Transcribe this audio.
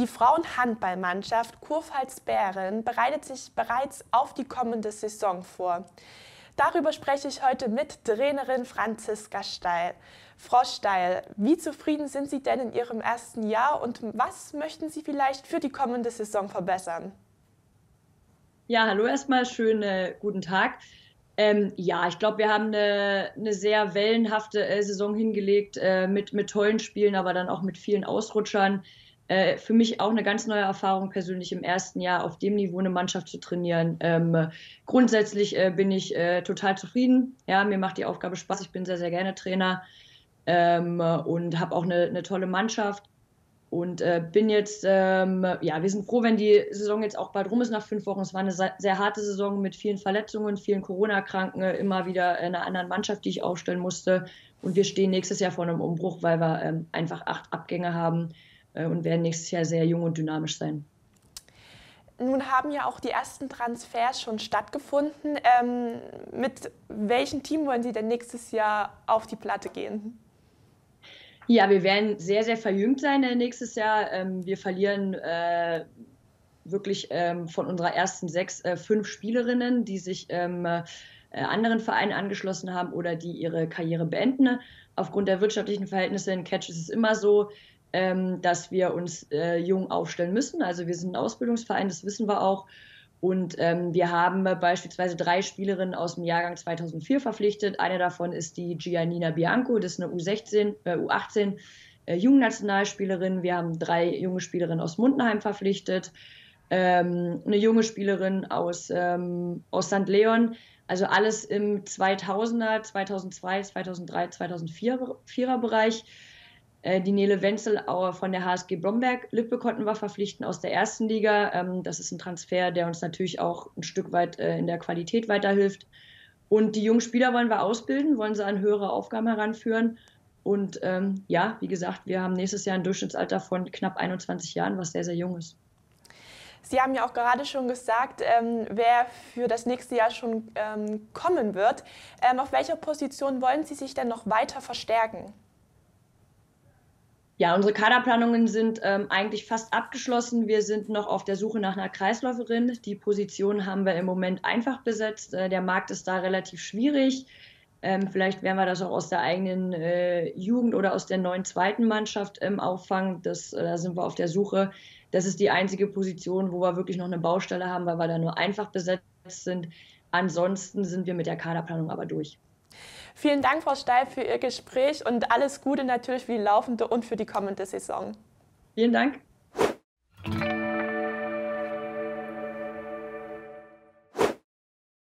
Die Frauenhandballmannschaft Kurpfalz-Bären bereitet sich bereits auf die kommende Saison vor. Darüber spreche ich heute mit Trainerin Franziska Steil. Frau Steil, wie zufrieden sind Sie denn in Ihrem ersten Jahr und was möchten Sie vielleicht für die kommende Saison verbessern? Ja, hallo erstmal, schönen guten Tag. Ähm, ja, ich glaube, wir haben eine, eine sehr wellenhafte äh, Saison hingelegt äh, mit, mit tollen Spielen, aber dann auch mit vielen Ausrutschern. Äh, für mich auch eine ganz neue Erfahrung persönlich im ersten Jahr auf dem Niveau eine Mannschaft zu trainieren. Ähm, grundsätzlich äh, bin ich äh, total zufrieden. Ja, mir macht die Aufgabe Spaß. Ich bin sehr, sehr gerne Trainer ähm, und habe auch eine, eine, tolle Mannschaft. Und äh, bin jetzt, ähm, ja, wir sind froh, wenn die Saison jetzt auch bald rum ist nach fünf Wochen. Es war eine sehr, harte Saison mit vielen Verletzungen, vielen Corona-Kranken, immer wieder einer anderen Mannschaft, die ich aufstellen musste. Und wir stehen nächstes Jahr vor einem Umbruch, weil wir ähm, einfach acht Abgänge haben und werden nächstes Jahr sehr jung und dynamisch sein. Nun haben ja auch die ersten Transfers schon stattgefunden. Ähm, mit welchem Team wollen Sie denn nächstes Jahr auf die Platte gehen? Ja, wir werden sehr, sehr verjüngt sein äh, nächstes Jahr. Ähm, wir verlieren äh, wirklich ähm, von unserer ersten sechs äh, fünf Spielerinnen, die sich ähm, äh, anderen Vereinen angeschlossen haben oder die ihre Karriere beenden. Aufgrund der wirtschaftlichen Verhältnisse in Catch ist es immer so, ähm, dass wir uns äh, jung aufstellen müssen. Also wir sind ein Ausbildungsverein, das wissen wir auch. Und ähm, wir haben beispielsweise drei Spielerinnen aus dem Jahrgang 2004 verpflichtet. Eine davon ist die Giannina Bianco, das ist eine U16, äh, U18 äh, Jugendnationalspielerin. Wir haben drei junge Spielerinnen aus Mundenheim verpflichtet. Ähm, eine junge Spielerin aus, ähm, aus St. Leon. Also alles im 2000er, 2002, 2003, 2004er Bereich. Äh, die Nele Wenzel von der HSG Bromberg-Lippe konnten wir verpflichten aus der ersten Liga. Ähm, das ist ein Transfer, der uns natürlich auch ein Stück weit äh, in der Qualität weiterhilft. Und die jungen Spieler wollen wir ausbilden, wollen sie an höhere Aufgaben heranführen. Und ähm, ja, wie gesagt, wir haben nächstes Jahr ein Durchschnittsalter von knapp 21 Jahren, was sehr, sehr jung ist. Sie haben ja auch gerade schon gesagt, ähm, wer für das nächste Jahr schon ähm, kommen wird. Ähm, auf welcher Position wollen Sie sich denn noch weiter verstärken? Ja, unsere Kaderplanungen sind ähm, eigentlich fast abgeschlossen. Wir sind noch auf der Suche nach einer Kreisläuferin. Die Position haben wir im Moment einfach besetzt. Äh, der Markt ist da relativ schwierig. Ähm, vielleicht werden wir das auch aus der eigenen äh, Jugend oder aus der neuen zweiten Mannschaft ähm, auffangen. Das, äh, da sind wir auf der Suche. Das ist die einzige Position, wo wir wirklich noch eine Baustelle haben, weil wir da nur einfach besetzt sind. Ansonsten sind wir mit der Kaderplanung aber durch. Vielen Dank, Frau Steil, für Ihr Gespräch und alles Gute natürlich für die laufende und für die kommende Saison. Vielen Dank.